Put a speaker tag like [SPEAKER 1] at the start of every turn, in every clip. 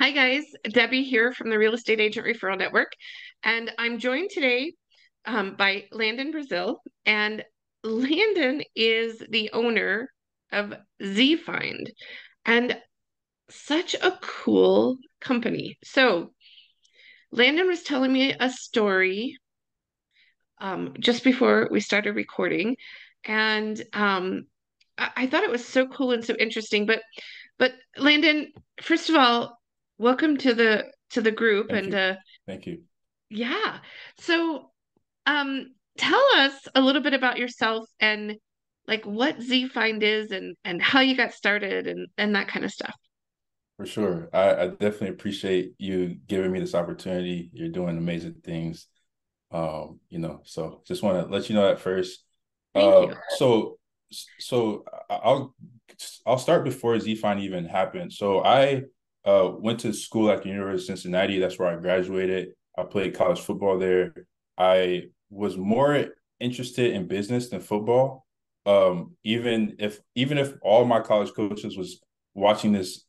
[SPEAKER 1] Hi, guys. Debbie here from the Real Estate Agent Referral Network. And I'm joined today um, by Landon Brazile. And Landon is the owner of Zi-Find and such a cool company. So, Landon was telling me a story um, just before we started recording. And um, I-, I thought it was so cool and so interesting. But, but Landon, first of all, welcome to the to the group
[SPEAKER 2] Thank
[SPEAKER 1] and
[SPEAKER 2] you.
[SPEAKER 1] uh
[SPEAKER 2] Thank you.
[SPEAKER 1] yeah so um tell us a little bit about yourself and like what Zi-Find is and and how you got started and and that kind of stuff
[SPEAKER 2] For sure. I, I definitely appreciate you giving me this opportunity. You're doing amazing things. Um, you know, so just want to let you know that first.
[SPEAKER 1] thank
[SPEAKER 2] Uh
[SPEAKER 1] you
[SPEAKER 2] so so I'll I'll start before Zi-Find even happened. So I uh went to school at the University of Cincinnati. That's where I graduated. I played college football there. I was more interested in business than football. Um, even if even if all my college coaches was watching this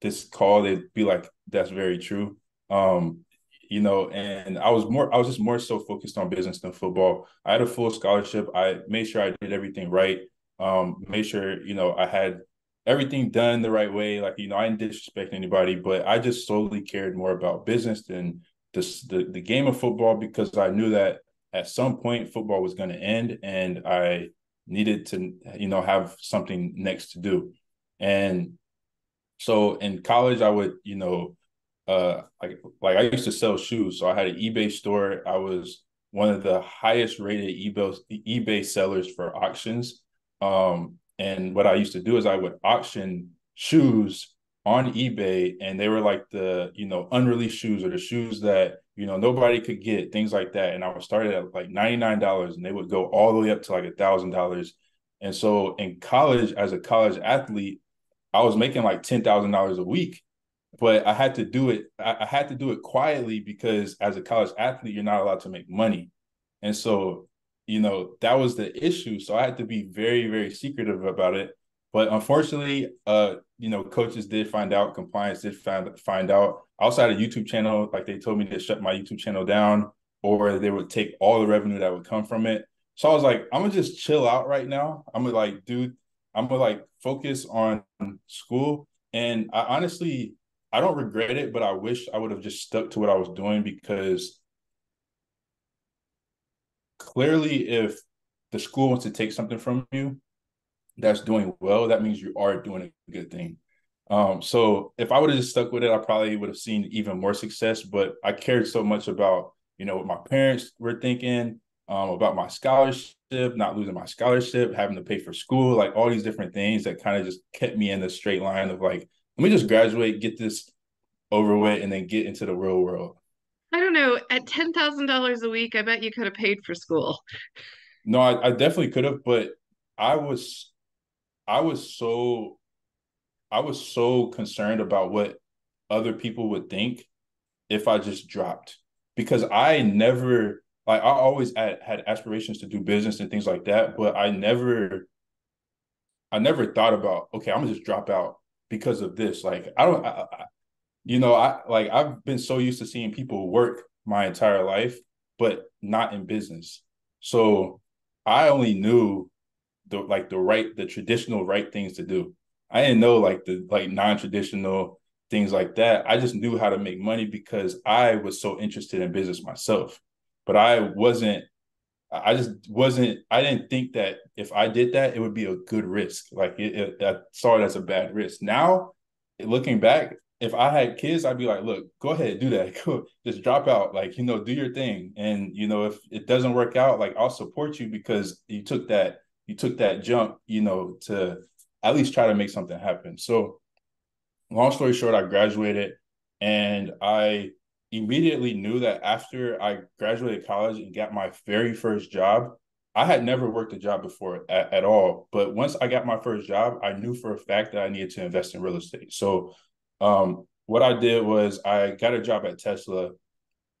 [SPEAKER 2] this call, they'd be like, "That's very true." Um, you know, and I was more, I was just more so focused on business than football. I had a full scholarship. I made sure I did everything right. Um, made sure you know I had everything done the right way. Like you know, I didn't disrespect anybody, but I just solely cared more about business than this the the game of football because I knew that at some point football was going to end, and I needed to you know have something next to do. And so in college, I would, you know, uh, like like I used to sell shoes. So I had an eBay store. I was one of the highest rated eBay eBay sellers for auctions. Um, and what I used to do is I would auction shoes on eBay, and they were like the you know unreleased shoes or the shoes that you know nobody could get, things like that. And I would start at like ninety nine dollars, and they would go all the way up to like a thousand dollars. And so in college, as a college athlete I was making like ten thousand dollars a week, but I had to do it. I, I had to do it quietly because as a college athlete, you're not allowed to make money, and so you know that was the issue. So I had to be very, very secretive about it. But unfortunately, uh, you know, coaches did find out, compliance did find find out. Outside a YouTube channel, like they told me to shut my YouTube channel down, or they would take all the revenue that would come from it. So I was like, I'm gonna just chill out right now. I'm gonna like do I'm gonna like focus on school. And I honestly, I don't regret it, but I wish I would have just stuck to what I was doing because clearly, if the school wants to take something from you that's doing well, that means you are doing a good thing. Um, so if I would have just stuck with it, I probably would have seen even more success. But I cared so much about, you know, what my parents were thinking, um, about my scholarship, not losing my scholarship, having to pay for school, like all these different things that kind of just kept me in the straight line of like, let me just graduate, get this over with, and then get into the real world.
[SPEAKER 1] I don't know at ten thousand dollars a week I bet you could have paid for school
[SPEAKER 2] No, I, I definitely could have, but I was I was so I was so concerned about what other people would think if I just dropped because I never like I always had, had aspirations to do business and things like that, but I never I never thought about okay, I'm gonna just drop out because of this. Like I don't, I, you know, I like I've been so used to seeing people work my entire life, but not in business. So I only knew the like the right, the traditional right things to do. I didn't know like the like non-traditional things like that. I just knew how to make money because I was so interested in business myself. But I wasn't I just wasn't. I didn't think that if I did that, it would be a good risk. Like it, it, I saw it as a bad risk. Now, looking back, if I had kids, I'd be like, "Look, go ahead, do that. Go, just drop out. Like you know, do your thing. And you know, if it doesn't work out, like I'll support you because you took that you took that jump. You know, to at least try to make something happen. So, long story short, I graduated, and I immediately knew that after I graduated college and got my very first job, I had never worked a job before at, at, all. But once I got my first job, I knew for a fact that I needed to invest in real estate. So um, what I did was I got a job at Tesla.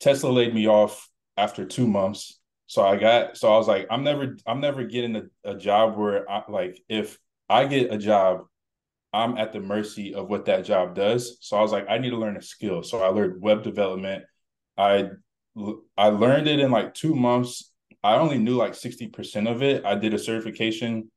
[SPEAKER 2] Tesla laid me off after two months. So I got so I was like, I'm never I'm never getting a, a job where I like if I get a job I'm at the mercy of what that job does. So I was like, I need to learn a skill. So I learned web development. I I learned it in like two months. I only knew like 60% of it. I did a certification.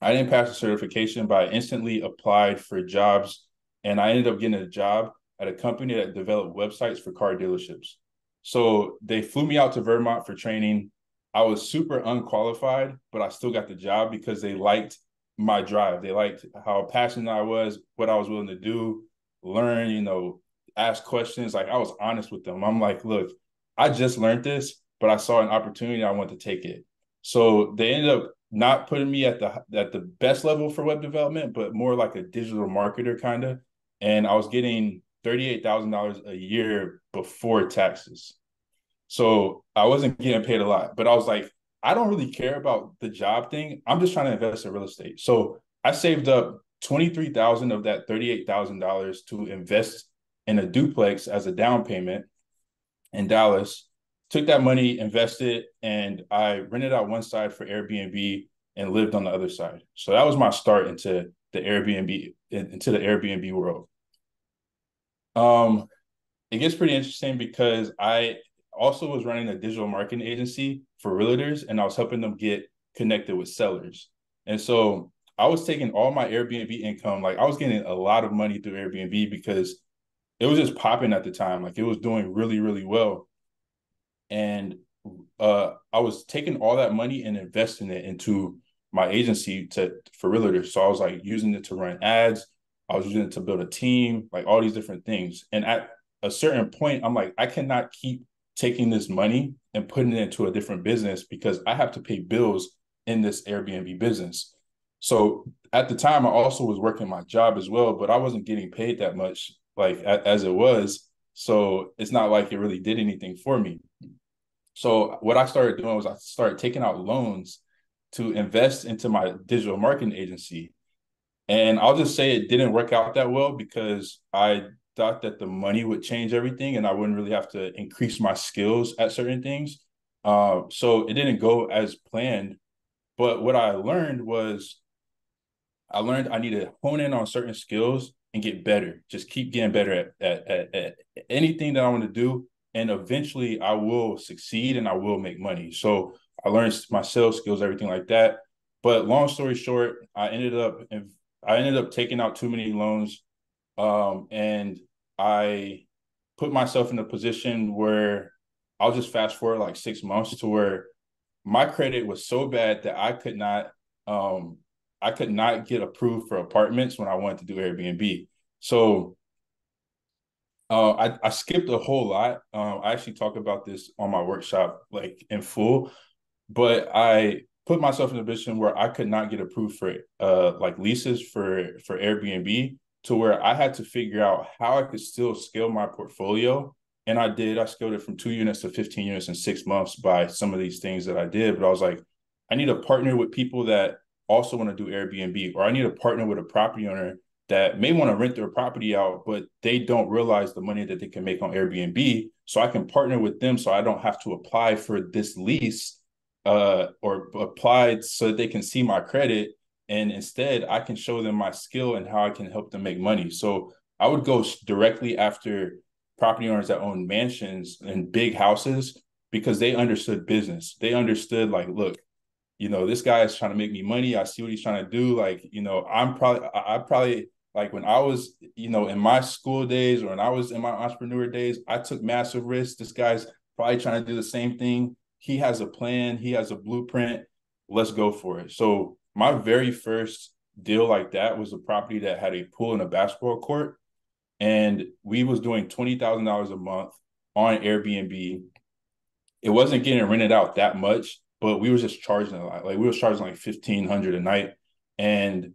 [SPEAKER 2] I didn't pass the certification, but I instantly applied for jobs and I ended up getting a job at a company that developed websites for car dealerships. So they flew me out to Vermont for training. I was super unqualified, but I still got the job because they liked my drive. They liked how passionate I was, what I was willing to do, learn, you know, ask questions. Like I was honest with them. I'm like, look, I just learned this, but I saw an opportunity. I want to take it. So they ended up not putting me at the at the best level for web development, but more like a digital marketer kind of. And I was getting $38,000 a year before taxes. So I wasn't getting paid a lot, but I was like, I don't really care about the job thing. I'm just trying to invest in real estate. So I saved up 23,000 of that $38,000 to invest in a duplex as a down payment in Dallas. Took that money, invested, and I rented out one side for Airbnb and lived on the other side. So that was my start into the Airbnb into the Airbnb world. Um, it gets pretty interesting because I also was running a digital marketing agency for realtors and I was helping them get connected with sellers. And so I was taking all my Airbnb income, like I was getting a lot of money through Airbnb because it was just popping at the time. Like it was doing really, really well. And uh I was taking all that money and investing it into my agency to for realtors. So I was like using it to run ads, I was using it to build a team, like all these different things. And at a certain point, I'm like, I cannot keep taking this money and putting it into a different business because I have to pay bills in this Airbnb business. So at the time, I also was working my job as well, but I wasn't getting paid that much, like as it was. So it's not like it really did anything for me. So what I started doing was I started taking out loans to invest into my digital marketing agency. And I'll just say it didn't work out that well because I thought that the money would change everything and I wouldn't really have to increase my skills at certain things. Uh, so it didn't go as planned. But what I learned was I learned I need to hone in on certain skills and get better. Just keep getting better at, at, at, at anything that I want to do. And eventually I will succeed and I will make money. So I learned my sales skills, everything like that. But long story short, I ended up I ended up taking out too many loans um, and I put myself in a position where I'll just fast forward like six months to where my credit was so bad that I could not um, I could not get approved for apartments when I wanted to do Airbnb. So uh, I, I skipped a whole lot. Um, I actually talk about this on my workshop like in full, but I put myself in a position where I could not get approved for uh like leases for for Airbnb to where I had to figure out how I could still scale my portfolio. And I did. I scaled it from two units to 15 units in six months by some of these things that I did. But I was like, I need to partner with people that also want to do Airbnb, or I need to partner with a property owner that may want to rent their property out, but they don't realize the money that they can make on Airbnb. So I can partner with them so I don't have to apply for this lease uh, or applied so that they can see my credit and instead I can show them my skill and how I can help them make money. So I would go directly after property owners that own mansions and big houses because they understood business. They understood like, look, you know, this guy is trying to make me money. I see what he's trying to do. Like, you know, I'm probably I probably like when I was, you know, in my school days or when I was in my entrepreneur days, I took massive risks. This guy's probably trying to do the same thing. He has a plan, he has a blueprint. Let's go for it. So my very first deal like that was a property that had a pool and a basketball court and we was doing $20,000 a month on Airbnb. It wasn't getting rented out that much, but we were just charging a lot. Like we was charging like 1500 a night and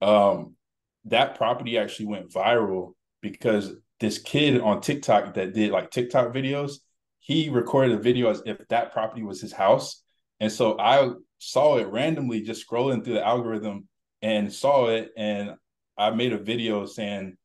[SPEAKER 2] um that property actually went viral because this kid on TikTok that did like TikTok videos, he recorded a video as if that property was his house. And so I saw it randomly just scrolling through the algorithm and saw it and I made a video saying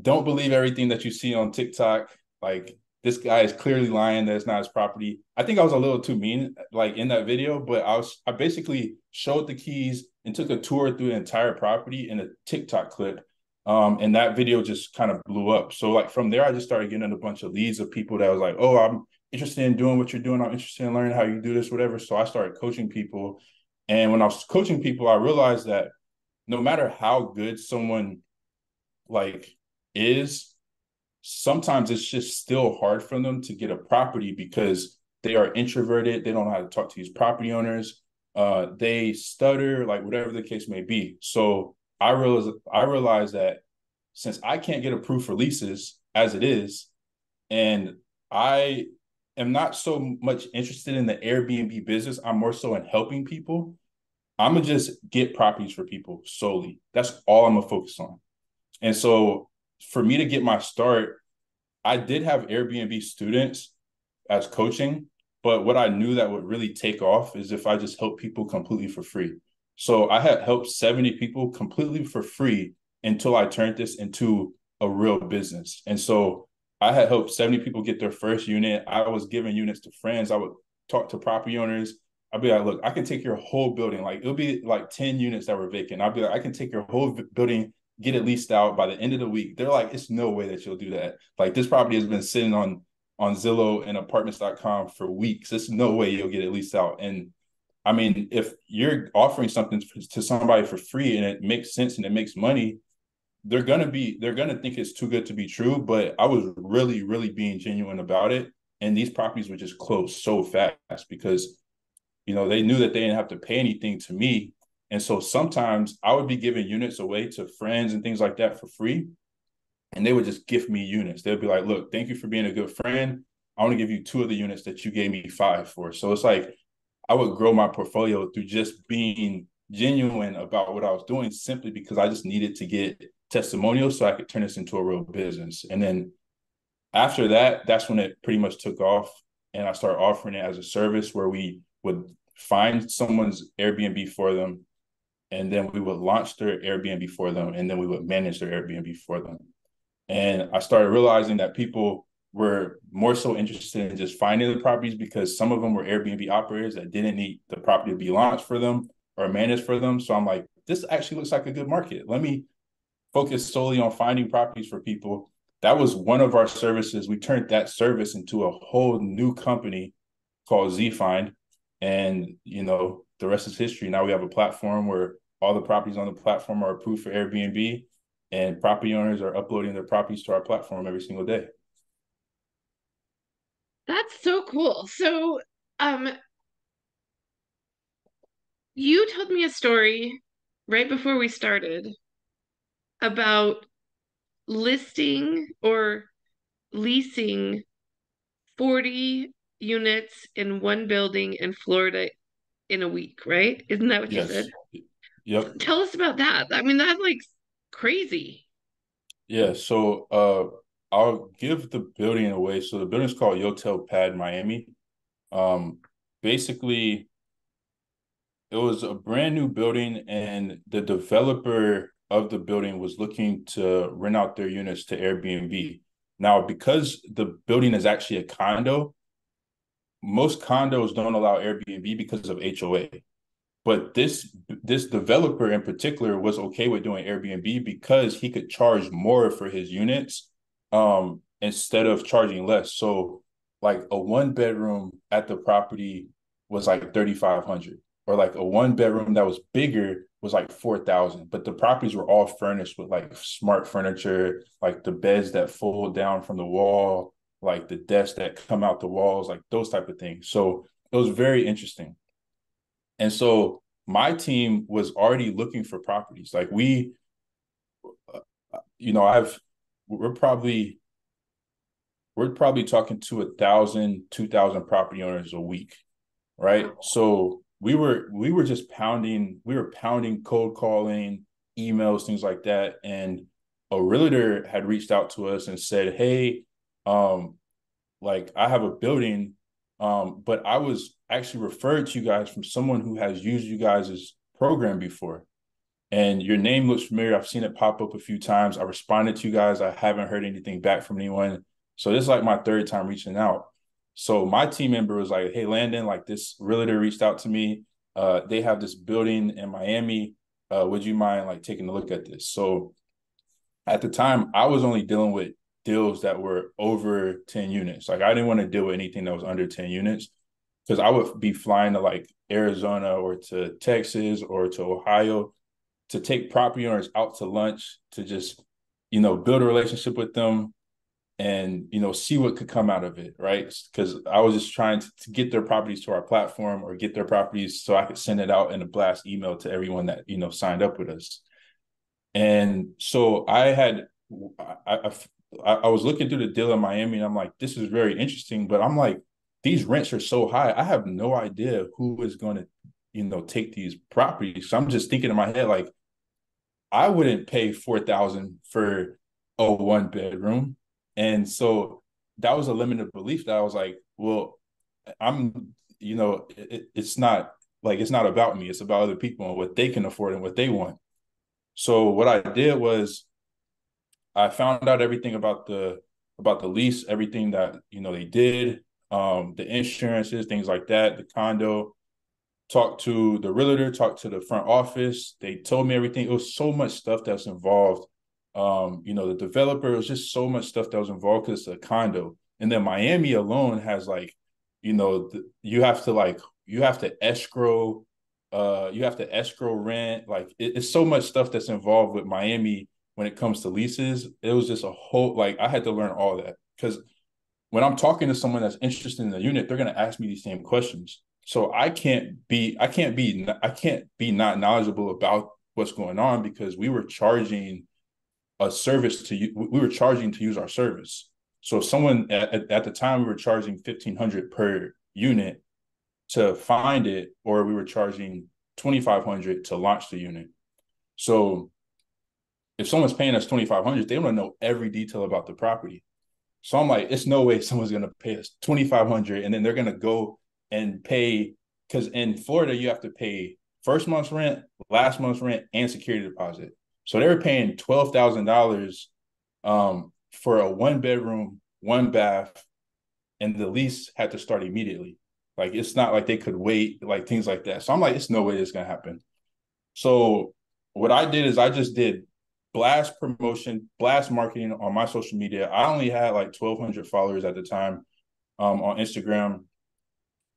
[SPEAKER 2] don't believe everything that you see on TikTok like this guy is clearly lying that it's not his property. I think I was a little too mean like in that video, but I was I basically showed the keys, and took a tour through the entire property in a TikTok clip. Um, and that video just kind of blew up. So like from there, I just started getting a bunch of leads of people that was like, oh, I'm interested in doing what you're doing. I'm interested in learning how you do this, whatever. So I started coaching people. And when I was coaching people, I realized that no matter how good someone like is, sometimes it's just still hard for them to get a property because they are introverted. They don't know how to talk to these property owners. Uh, they stutter, like whatever the case may be. So I realize I realize that since I can't get approved for leases as it is, and I am not so much interested in the Airbnb business, I'm more so in helping people. I'm gonna just get properties for people solely. That's all I'm gonna focus on. And so for me to get my start, I did have Airbnb students as coaching, but what I knew that would really take off is if I just help people completely for free. So I had helped 70 people completely for free until I turned this into a real business. And so I had helped 70 people get their first unit. I was giving units to friends. I would talk to property owners. I'd be like, look, I can take your whole building. Like it'll be like 10 units that were vacant. I'd be like, I can take your whole building, get it leased out by the end of the week. They're like, it's no way that you'll do that. Like this property has been sitting on on Zillow and apartments.com for weeks. There's no way you'll get it leased out. And I mean, if you're offering something to somebody for free and it makes sense and it makes money, they're gonna be they're gonna think it's too good to be true. But I was really, really being genuine about it. And these properties were just closed so fast because you know they knew that they didn't have to pay anything to me. And so sometimes I would be giving units away to friends and things like that for free and they would just gift me units. They'd be like, "Look, thank you for being a good friend. I want to give you two of the units that you gave me five for." So it's like I would grow my portfolio through just being genuine about what I was doing, simply because I just needed to get testimonials so I could turn this into a real business. And then after that, that's when it pretty much took off, and I started offering it as a service where we would find someone's Airbnb for them, and then we would launch their Airbnb for them, and then we would manage their Airbnb for them. And I started realizing that people were more so interested in just finding the properties because some of them were Airbnb operators that didn't need the property to be launched for them or managed for them. So I'm like, this actually looks like a good market. Let me focus solely on finding properties for people. That was one of our services. We turned that service into a whole new company called Zi-Find. And, you know, the rest is history. Now we have a platform where all the properties on the platform are approved for Airbnb and property owners are uploading their properties to our platform every single day.
[SPEAKER 1] That's so cool. So, um, you told me a story right before we started about listing or leasing 40 units in one building in Florida in a week, right? Isn't that what yes. you said?
[SPEAKER 2] Yep.
[SPEAKER 1] Tell us about that. I mean, that's like crazy.
[SPEAKER 2] Yeah, so uh I'll give the building away. So the building's called Yotel Pad Miami. Um basically it was a brand new building and the developer of the building was looking to rent out their units to Airbnb. Now, because the building is actually a condo, most condos don't allow Airbnb because of HOA. But this this developer in particular was okay with doing Airbnb because he could charge more for his units um, instead of charging less. So like a one bedroom at the property was like 3500 or like a one bedroom that was bigger was like 4000 but the properties were all furnished with like smart furniture like the beds that fold down from the wall like the desks that come out the walls like those type of things so it was very interesting and so my team was already looking for properties. Like we, uh, you know, I've, we're probably, we're probably talking to a thousand, two thousand property owners a week. Right. So we were, we were just pounding, we were pounding cold calling, emails, things like that. And a realtor had reached out to us and said, Hey, um, like I have a building um, but I was actually referred to you guys from someone who has used you guys' program before. And your name looks familiar. I've seen it pop up a few times. I responded to you guys. I haven't heard anything back from anyone. So this is like my third time reaching out. So my team member was like, Hey, Landon, like this realtor reached out to me. uh, they have this building in Miami. Uh, would you mind like taking a look at this? So at the time, I was only dealing with deals that were over 10 units. Like I didn't want to deal with anything that was under 10 units because I would be flying to like Arizona or to Texas or to Ohio to take property owners out to lunch to just, you know, build a relationship with them and, you know, see what could come out of it. Right. Because I was just trying to, to get their properties to our platform or get their properties so I could send it out in a blast email to everyone that, you know, signed up with us. And so I had, I, I, I was looking through the deal in Miami and I'm like, this is very interesting, but I'm like, these rents are so high. I have no idea who is going to, you know, take these properties. So I'm just thinking in my head, like, I wouldn't pay four thousand for a one bedroom, and so that was a limited belief that I was like, well, I'm, you know, it, it's not like it's not about me. It's about other people and what they can afford and what they want. So what I did was, I found out everything about the about the lease, everything that you know they did, um, the insurances, things like that, the condo. Talked to the realtor, talked to the front office. They told me everything. It was so much stuff that's involved. Um, you know, the developer, it was just so much stuff that was involved because it's a condo. And then Miami alone has like, you know, you have to like, you have to escrow, uh, you have to escrow rent. Like it, it's so much stuff that's involved with Miami when it comes to leases. It was just a whole like I had to learn all that because when I'm talking to someone that's interested in the unit, they're going to ask me these same questions. So I can't be, I can't be, I can't be not knowledgeable about what's going on because we were charging a service to you. We were charging to use our service. So someone at, at the time we were charging fifteen hundred per unit to find it, or we were charging twenty five hundred to launch the unit. So if someone's paying us twenty five hundred, they want to know every detail about the property. So I'm like, it's no way someone's gonna pay us twenty five hundred, and then they're gonna go and pay because in Florida you have to pay first month's rent, last month's rent, and security deposit. So they were paying twelve thousand dollars um, for a one bedroom, one bath, and the lease had to start immediately. Like it's not like they could wait, like things like that. So I'm like, it's no way it's gonna happen. So what I did is I just did blast promotion, blast marketing on my social media. I only had like 1,200 followers at the time um, on Instagram.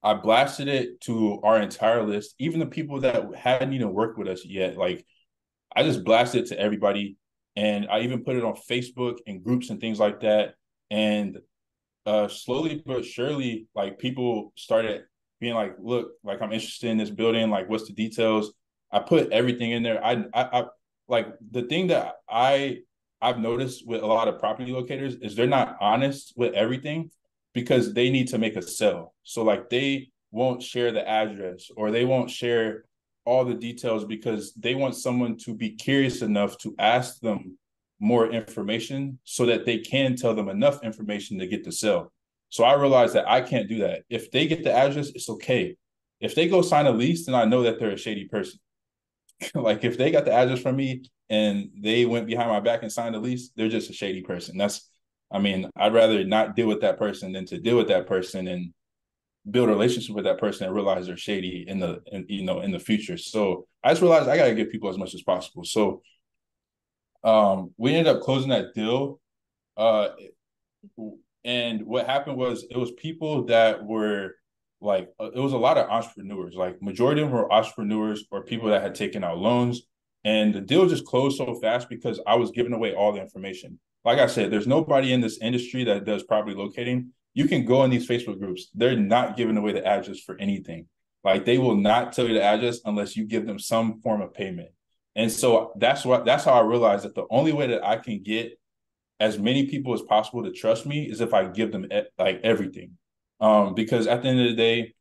[SPEAKER 2] I blasted it to our entire list, even the people that hadn't even worked with us yet. Like, I just blasted it to everybody. And I even put it on Facebook and groups and things like that. And uh, slowly but surely, like people started being like, look, like I'm interested in this building. Like, what's the details? I put everything in there. I, I, I like the thing that I I've noticed with a lot of property locators is they're not honest with everything because they need to make a sale. So like they won't share the address or they won't share all the details because they want someone to be curious enough to ask them more information so that they can tell them enough information to get the sale. So I realized that I can't do that. If they get the address, it's okay. If they go sign a lease, then I know that they're a shady person. like if they got the address from me and they went behind my back and signed a lease, they're just a shady person. That's I mean, I'd rather not deal with that person than to deal with that person and build a relationship with that person and realize they're shady in the in, you know in the future. So I just realized I gotta give people as much as possible. So um we ended up closing that deal. Uh and what happened was it was people that were like uh, it was a lot of entrepreneurs. Like majority of them were entrepreneurs or people that had taken out loans. And the deal just closed so fast because I was giving away all the information. Like I said, there's nobody in this industry that does property locating. You can go in these Facebook groups. They're not giving away the address for anything. Like they will not tell you the address unless you give them some form of payment. And so that's what that's how I realized that the only way that I can get as many people as possible to trust me is if I give them like everything. Um, because at the end of the day,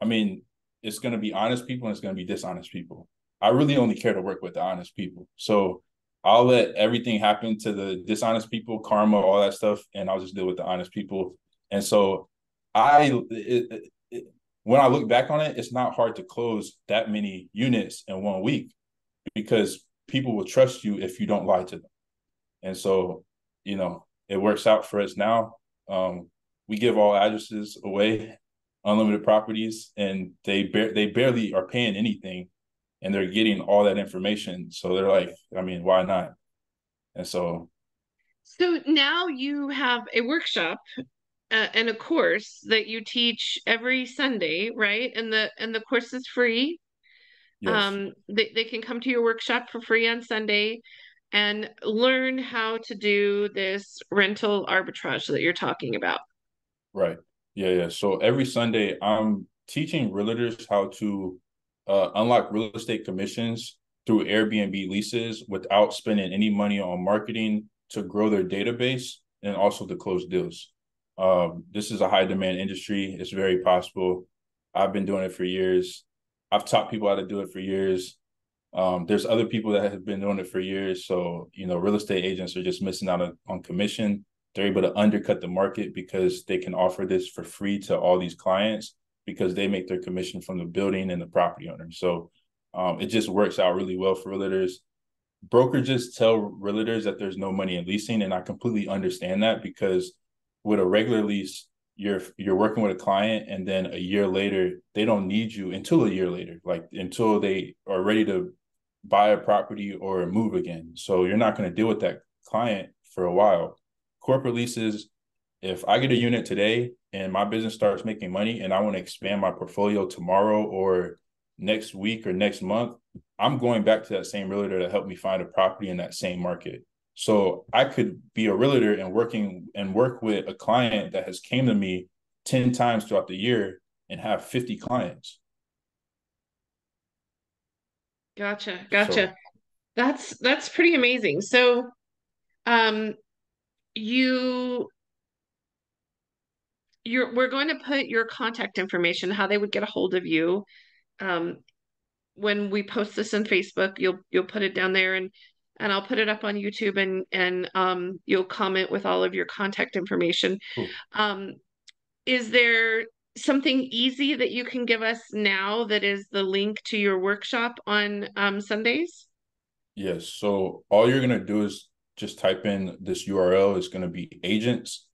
[SPEAKER 2] I mean, it's going to be honest people and it's going to be dishonest people. I really only care to work with the honest people. So I'll let everything happen to the dishonest people, karma, all that stuff, and I'll just deal with the honest people. And so I, it, it, when I look back on it, it's not hard to close that many units in one week because people will trust you if you don't lie to them. And so, you know, it works out for us now. Um, we give all addresses away unlimited properties, and they bar- they barely are paying anything, and they're getting all that information. So they're like, I mean, why not? And so,
[SPEAKER 1] so now you have a workshop uh, and a course that you teach every Sunday, right? And the and the course is free.
[SPEAKER 2] yes,
[SPEAKER 1] Um, they, they can come to your workshop for free on Sunday and learn how to do this rental arbitrage that you're talking about.
[SPEAKER 2] right, yeah, yeah. So every Sunday, I'm teaching realtors how to uh, unlock real estate commissions through Airbnb leases without spending any money on marketing to grow their database and also to close deals. Um, this is a high demand industry. It's very possible. I've been doing it for years. I've taught people how to do it for years. Um, there's other people that have been doing it for years. So, you know, real estate agents are just missing out on, on commission. They're able to undercut the market because they can offer this for free to all these clients because they make their commission from the building and the property owner. So um, it just works out really well for realtors. Brokerages tell realtors that there's no money in leasing, and I completely understand that because with a regular lease, you're you're working with a client, and then a year later they don't need you until a year later, like until they are ready to buy a property or move again. So you're not going to deal with that client for a while. Corporate leases, if I get a unit today and my business starts making money and I want to expand my portfolio tomorrow or next week or next month, I'm going back to that same realtor to help me find a property in that same market. So I could be a realtor and working and work with a client that has came to me 10 times throughout the year and have 50 clients.
[SPEAKER 1] Gotcha. Gotcha.
[SPEAKER 2] So
[SPEAKER 1] That's that's pretty amazing. So, um, you you're we're going to put your contact information, how they would get a hold of you. Um, when we post this on Facebook, you'll you'll put it down there and and I'll put it up on YouTube and and um you'll comment with all of your contact information.
[SPEAKER 2] cool.
[SPEAKER 1] Um, is there something easy that you can give us now that is the link to your workshop on um Sundays?
[SPEAKER 2] Yes. So all you're gonna do is just type in this URL. It's gonna be agents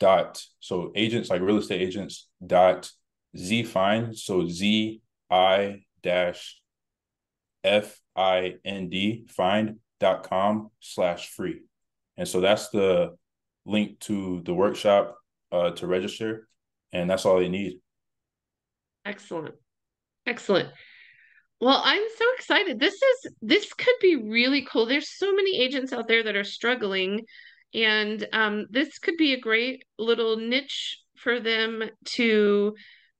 [SPEAKER 2] dot so agents like real estate agents dot z find so z i dash f i n d find dot com slash free and so that's the link to the workshop uh to register and that's all they need
[SPEAKER 1] Excellent. Excellent. Well, I'm so excited. This is this could be really cool. There's so many agents out there that are struggling, and um, this could be a great little niche for them to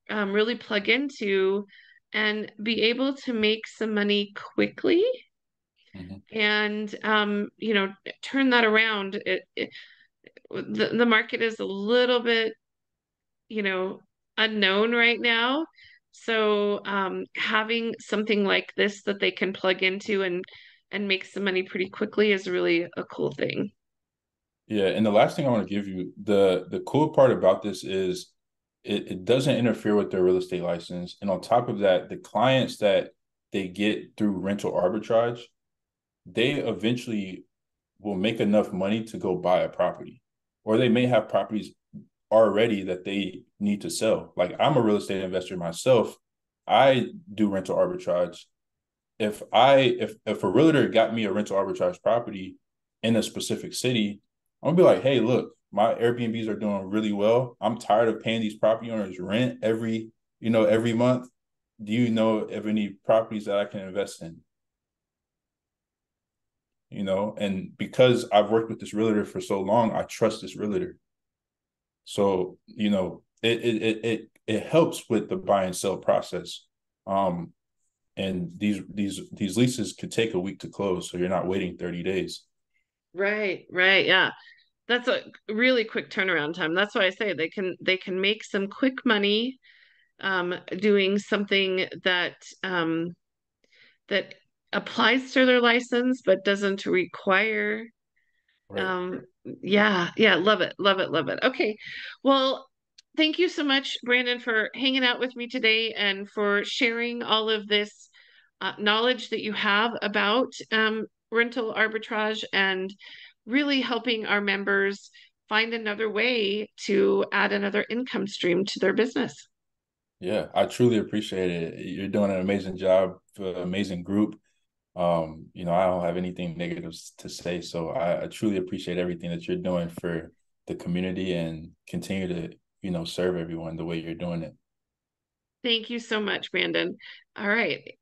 [SPEAKER 1] um, really plug into and be able to make some money quickly
[SPEAKER 2] Mhm.
[SPEAKER 1] and um, you know turn that around. It, it the the market is a little bit you know, unknown right now. So um, having something like this that they can plug into and and make some money pretty quickly is really a cool thing.
[SPEAKER 2] Yeah and the last thing i want to give you the the cool part about this is it, it doesn't interfere with their real estate license and on top of that the clients that they get through rental arbitrage they eventually will make enough money to go buy a property or they may have properties already that they need to sell. Like i'm a real estate investor myself. I do rental arbitrage. If i if if a realtor got me a rental arbitrage property in a specific city i'm gonna be like hey look my airbnbs are doing really well. I'm tired of paying these property owners rent every you know every month. Do you know of any properties that i can invest in? You know and because i've worked with this realtor for so long i trust this realtor. So you know it it it it, it helps with the buy and sell process. Um and these these these leases could take a week to close so you're not waiting 30 days
[SPEAKER 1] Right, right, yeah. That's a really quick turnaround time. That's why I say they can they can make some quick money um, doing something that um, that applies to their license but doesn't require
[SPEAKER 2] right
[SPEAKER 1] Um, yeah, yeah, love it, love it, love it. Okay. Well, thank you so much, Brandon, for hanging out with me today and for sharing all of this uh, knowledge that you have about um, rental arbitrage and really helping our members find another way to add another income stream to their business.
[SPEAKER 2] Yeah, I truly appreciate it. You're doing an amazing job, for an amazing group. Um, you know, I don't have anything negative to say. So I, I truly appreciate everything that you're doing for the community and continue to, you know, serve everyone the way you're doing it.
[SPEAKER 1] Thank you so much, Brandon. All right.